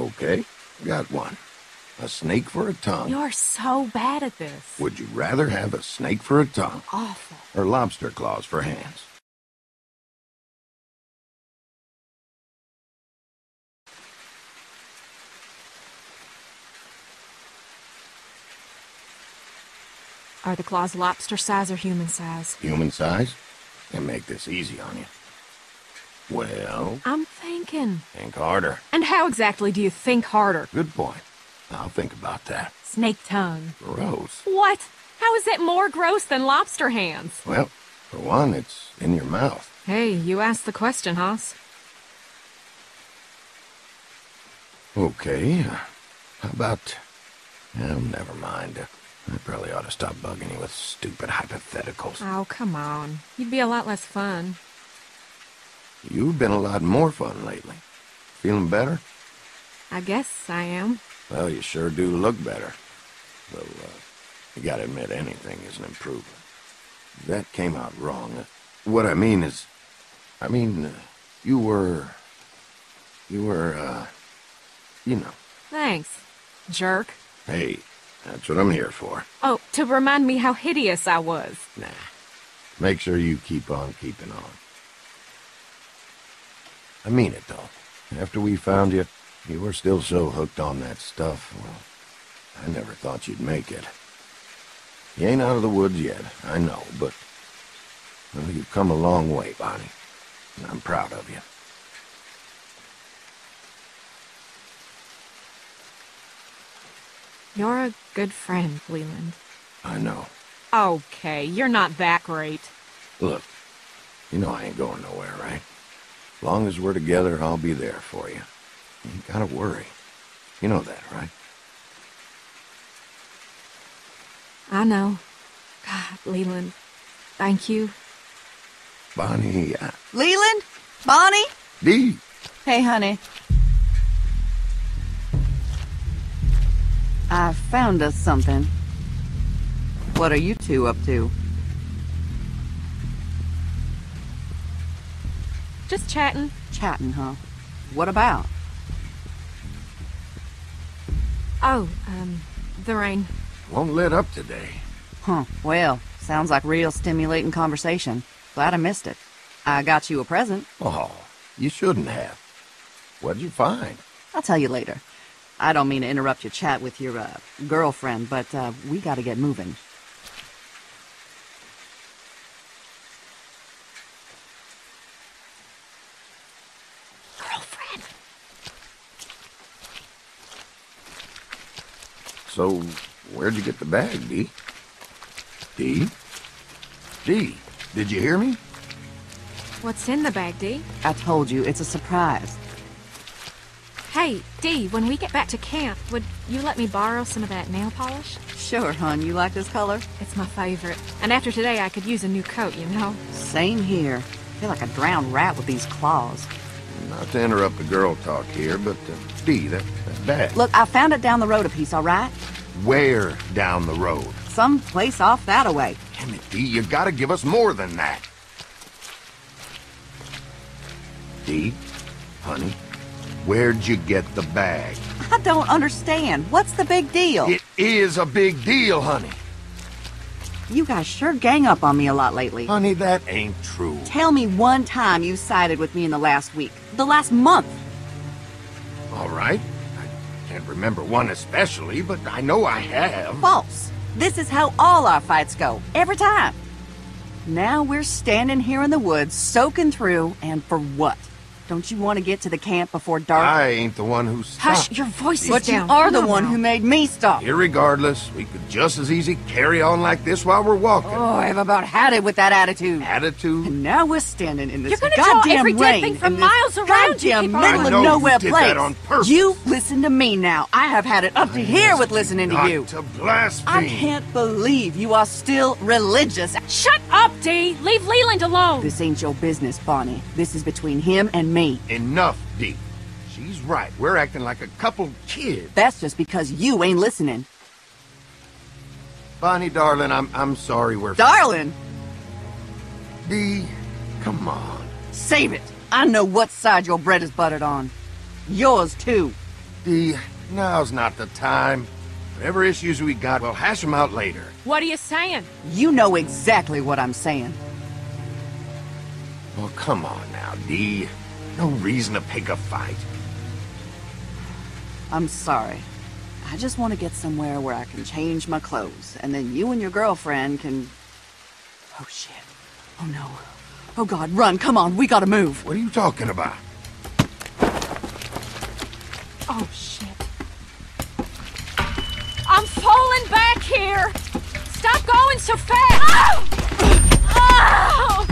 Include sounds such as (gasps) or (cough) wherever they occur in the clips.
Okay, got one. A snake for a tongue. You're so bad at this. Would you rather have a snake for a tongue Awful. or lobster claws for hands? Are the claws lobster size or human size? Human size? Can make this easy on you. Well, I'm thinking. think harder. And how exactly do you think harder? Good point. I'll think about that. Snake tongue. Gross. What? How is it more gross than lobster hands? Well, for one, it's in your mouth. Hey, you asked the question, Haas. Okay, uh, how about... Oh, never mind. I probably ought to stop bugging you with stupid hypotheticals. Oh, come on. You'd be a lot less fun. You've been a lot more fun lately. Feeling better? I guess I am. Well, you sure do look better. Though, uh, you gotta admit anything is an improvement. That came out wrong. Uh, what I mean is... I mean, uh, you were... You were, uh... You know. Thanks, jerk. Hey, that's what I'm here for. Oh, to remind me how hideous I was. Nah. Make sure you keep on keeping on. I mean it, though. After we found you, you were still so hooked on that stuff. Well, I never thought you'd make it. You ain't out of the woods yet, I know, but... Well, you've come a long way, Bonnie. And I'm proud of you. You're a good friend, Leland. I know. Okay, you're not that great. Look, you know I ain't going nowhere, right? As long as we're together, I'll be there for you. You ain't gotta worry. You know that, right? I know. God, Leland, thank you. Bonnie, uh, Leland? Bonnie? Dee, Hey, honey. I found us something. What are you two up to? Just chatting. Chatting, huh? What about? Oh, um, the rain. won't let up today. Huh. Well, sounds like real stimulating conversation. Glad I missed it. I got you a present. Oh, you shouldn't have. What'd you find? I'll tell you later. I don't mean to interrupt your chat with your, uh, girlfriend, but, uh, we gotta get moving. So, where'd you get the bag, Dee? Dee? Dee, did you hear me? What's in the bag, Dee? I told you, it's a surprise. Hey, Dee, when we get back to camp, would you let me borrow some of that nail polish? Sure, hon, you like this color? It's my favorite. And after today, I could use a new coat, you know? Same here. I feel like a drowned rat with these claws. Not to interrupt the girl talk here, but, uh, Dee, that, that bag. Look, I found it down the road a piece, all right? Where down the road? Some place off that away. Damn it, Dee, you gotta give us more than that. Dee, honey, where'd you get the bag? I don't understand. What's the big deal? It is a big deal, honey. You guys sure gang up on me a lot lately. Honey, that ain't true. Tell me one time you sided with me in the last week. The last month. All right. I can't remember one especially, but I know I have. False. This is how all our fights go. Every time. Now we're standing here in the woods, soaking through, and for what? Don't you want to get to the camp before dark? I ain't the one who stopped. Hush, your voice is but you are the one now. who made me stop. Irregardless, we could just as easy carry on like this while we're walking. Oh, I've about had it with that attitude. Attitude? And now we're standing in this You're gonna draw goddamn every dead rain thing from this miles around you, goddamn middle I of know you nowhere did place. that on purpose. You listen to me now. I have had it up to here with listening to Not you. to blaspheme. I can't believe you are still religious. Shut up, Dee! Leave Leland alone! This ain't your business, Bonnie. This is between him and me. Enough, Dee. She's right. We're acting like a couple kids. That's just because you ain't listening. Bonnie, darling, I'm I'm sorry we're Darling, Dee, come on. save it. I know what side your bread is buttered on. Yours, too. Dee, now's not the time. Whatever issues we got, we'll hash them out later. What are you saying? You know exactly what I'm saying. Well, come on now, Dee. No reason to pick a fight. I'm sorry. I just want to get somewhere where I can change my clothes, and then you and your girlfriend can... Oh, shit. Oh, no. Oh, God, run. Come on, we gotta move. What are you talking about? Oh, shit. I'm falling back here! Stop going so fast! Oh! Oh!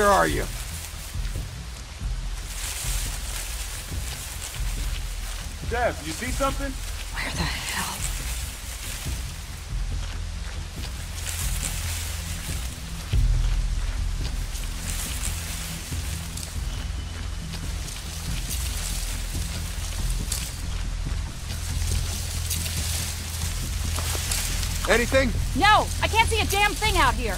Where are you? Dev, you see something? Where the hell? Anything? No! I can't see a damn thing out here!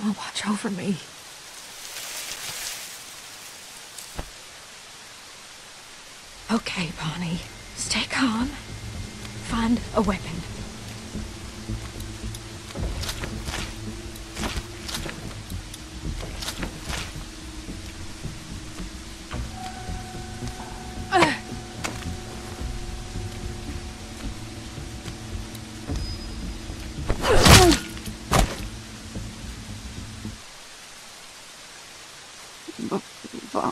Mama, watch over me. Okay, Bonnie. Stay calm. Find a weapon.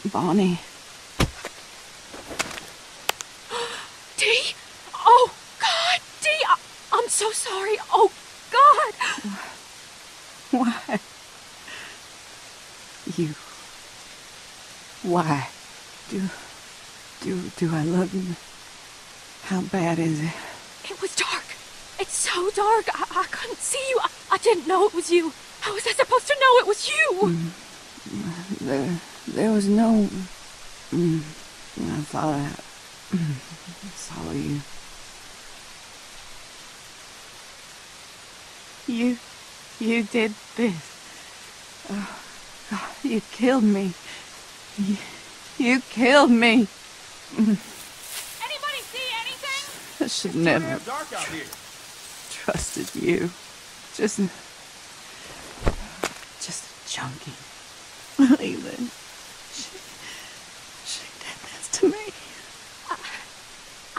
Bonnie. (gasps) Dee? Oh, God! Dee! I- I'm so sorry. Oh, God! (sighs) Why? You. Why? Do. Do. Do I love you? How bad is it? It was dark. It's so dark. I, I couldn't see you. I, I didn't know it was you. How was I supposed to know it was you? Mm, there. There was no. Mm, I thought I. saw you. You. You did this. Oh, God, you killed me. You, you killed me. Anybody see anything? I should never dark out here. trusted you. Just. Just a junkie. (laughs) Leland. She. She did this to me.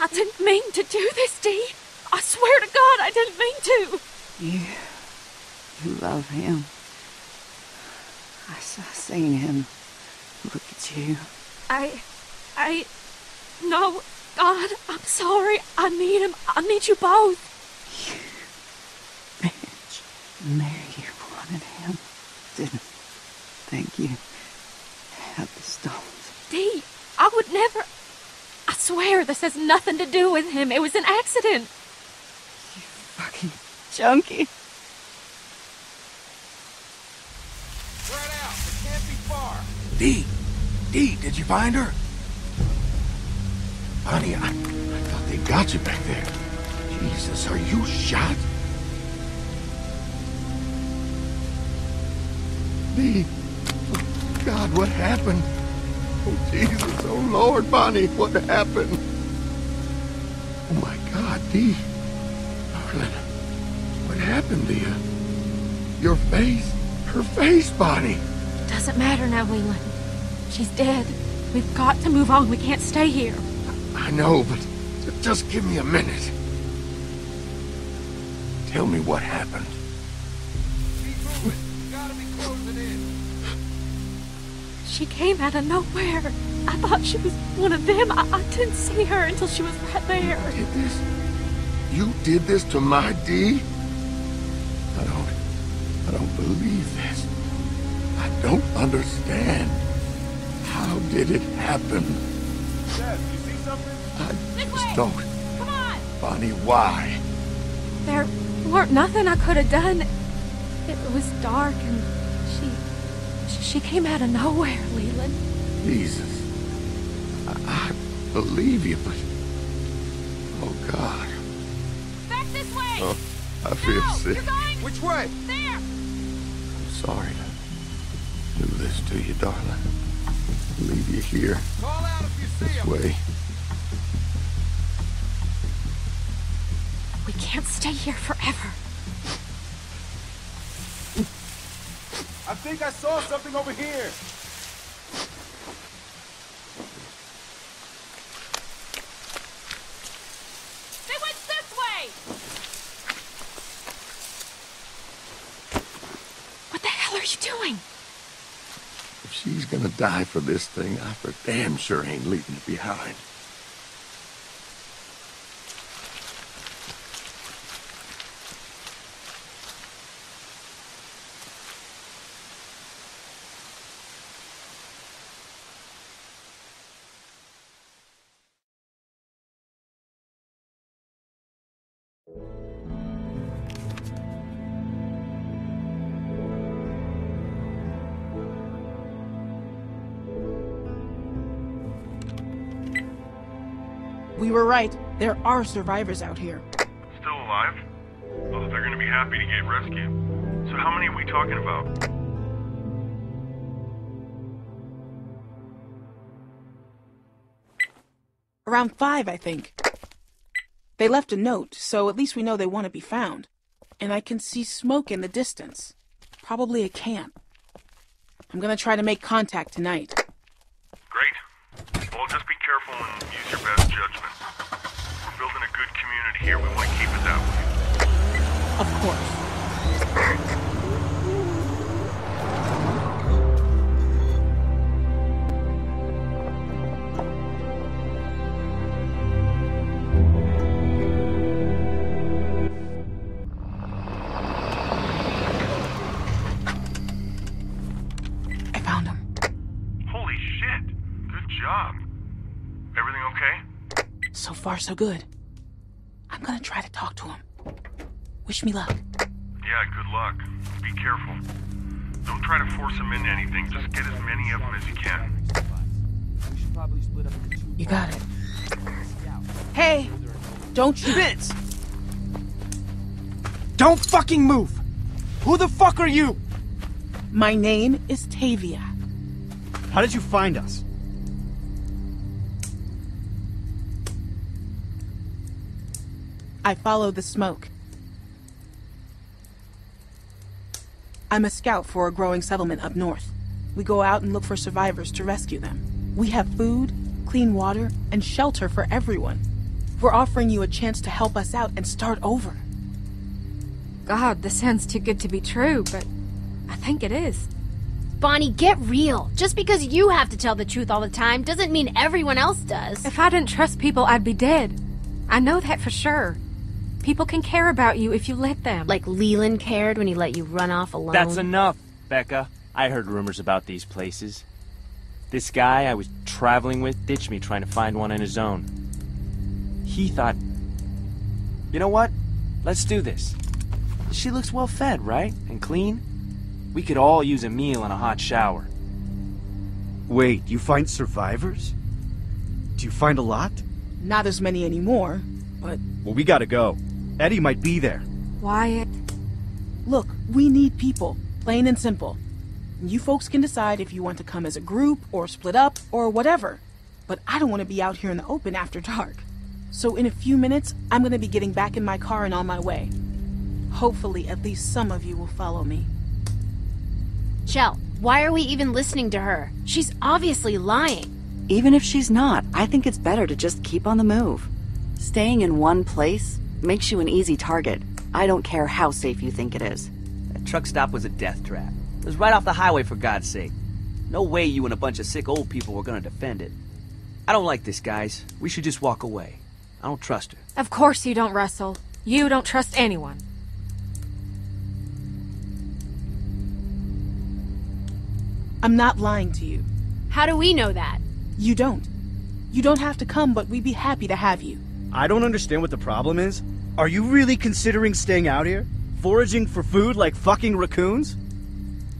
I didn't mean to do this, Dee. I swear to God, I didn't mean to. You. You love him. I saw seen him. Look at you. I. I. No, God, I'm sorry. I need him. I need you both. You, Bitch. Mary, you wanted him. Didn't think you had the stones. Dee, I would never. I swear this has nothing to do with him. It was an accident. You fucking junkie. Spread out. It can't be far. Dee! Dee, did you find her? Bonnie, I, I thought they got you back there. Jesus, are you shot? Dee! Oh, God, what happened? Oh, Jesus, oh, Lord, Bonnie, what happened? Oh, my God, Dee. Darling, what happened to you? Your face, her face, Bonnie. It doesn't matter now, Leland. She's dead. We've got to move on. We can't stay here. I know, but just give me a minute. Tell me what happened. She came out of nowhere. I thought she was one of them. I, I didn't see her until she was right there. Did this? You did this to my Dee? I don't. I don't believe this. I don't understand. How did it happen? Dad, you see something? I This just way. don't. Come on. Bonnie, why? There weren't nothing I could have done. It was dark and she she came out of nowhere, Leland. Jesus. I, I believe you, but. Oh, God. Back this way. Oh, I feel sick. You're going Which way? there. I'm sorry to do this to you, darling. Leave you here Call out if you see this him. way. We can't stay here forever. I think I saw something over here. They went this way. What the hell are you doing? If she's gonna die for this thing, I for damn sure ain't leaving it behind. We were right. There are survivors out here. Still alive? Oh, they're gonna be happy to get rescued. So how many are we talking about? Around five, I think. They left a note, so at least we know they want to be found. And I can see smoke in the distance. Probably a camp. I'm gonna try to make contact tonight. Great. Well, just be careful and use your best judgment. We're building a good community here. We want to keep it that way. Of course. I found him. Holy shit! Good job. Everything okay? So far, so good. I'm gonna try to talk to him. Wish me luck. Yeah, good luck. Be careful. Don't try to force him into anything. Just get as many of them as you can. You got it. Hey! Don't you Vince! Don't fucking move! Who the fuck are you? My name is Tavia. How did you find us? I follow the smoke. I'm a scout for a growing settlement up north. We go out and look for survivors to rescue them. We have food, clean water, and shelter for everyone. We're offering you a chance to help us out and start over. God, this sounds too good to be true, but I think it is. Bonnie, get real. Just because you have to tell the truth all the time doesn't mean everyone else does. If I didn't trust people, I'd be dead. I know that for sure. People can care about you if you let them. Like Leland cared when he let you run off alone. That's enough, Becca. I heard rumors about these places. This guy I was traveling with ditched me trying to find one on his own. He thought, you know what? Let's do this. She looks well fed, right? And clean? We could all use a meal and a hot shower. Wait, you find survivors? Do you find a lot? Not as many anymore, but Well, we gotta go. Eddie might be there. Wyatt, look, we need people, plain and simple. You folks can decide if you want to come as a group or split up or whatever. But I don't want to be out here in the open after dark. So in a few minutes, I'm going to be getting back in my car and on my way. Hopefully, at least some of you will follow me. Shel, why are we even listening to her? She's obviously lying. Even if she's not, I think it's better to just keep on the move. Staying in one place makes you an easy target. I don't care how safe you think it is. That truck stop was a death trap. It was right off the highway, for God's sake. No way you and a bunch of sick old people were gonna defend it. I don't like this, guys. We should just walk away. I don't trust her. of course you don't, Russell. You don't trust anyone. I'm not lying to you. How do we know that? You don't. You don't have to come, but we'd be happy to have you. I don't understand what the problem is. Are you really considering staying out here? Foraging for food like fucking raccoons?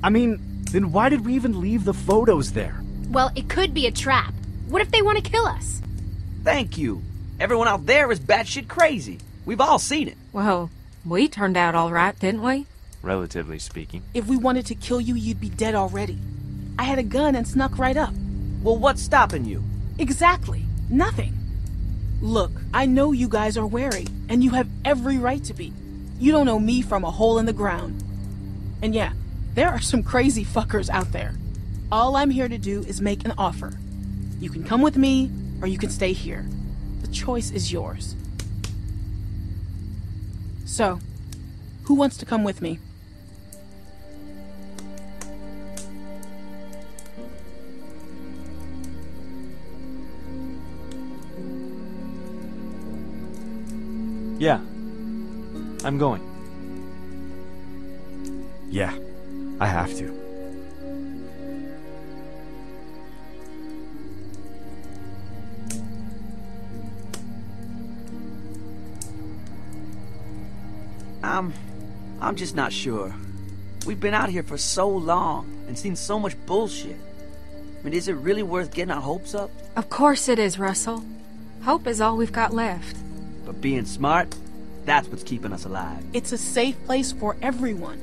I mean, then why did we even leave the photos there? Well, it could be a trap. What if they want to kill us? Thank you. Everyone out there is batshit crazy. We've all seen it. Well, we turned out all right, didn't we? Relatively speaking. If we wanted to kill you, you'd be dead already. I had a gun and snuck right up. Well, what's stopping you? Exactly. Nothing. Look, I know you guys are wary, and you have every right to be. You don't know me from a hole in the ground. And yeah, there are some crazy fuckers out there. All I'm here to do is make an offer. You can come with me, or you can stay here. The choice is yours. So, who wants to come with me? Yeah. I'm going. Yeah, I have to. I'm. I'm just not sure. We've been out here for so long and seen so much bullshit. I mean, is it really worth getting our hopes up? Of course it is, Russell. Hope is all we've got left. But being smart, that's what's keeping us alive. It's a safe place for everyone.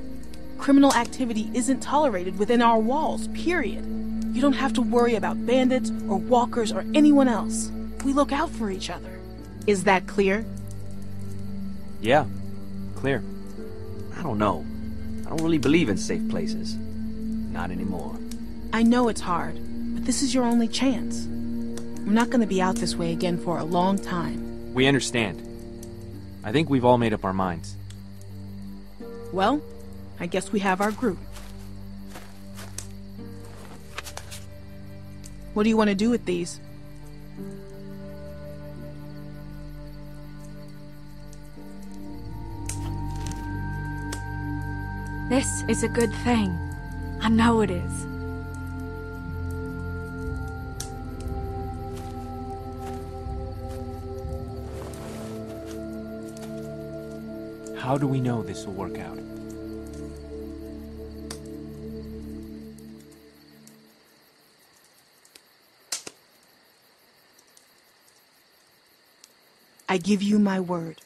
Criminal activity isn't tolerated within our walls, period. You don't have to worry about bandits or walkers or anyone else. We look out for each other. Is that clear? Yeah. Clear. I don't know. I don't really believe in safe places. Not anymore. I know it's hard, but this is your only chance. We're not going to be out this way again for a long time. We understand. I think we've all made up our minds. Well, I guess we have our group. What do you want to do with these? This is a good thing. I know it is. How do we know this will work out? I give you my word.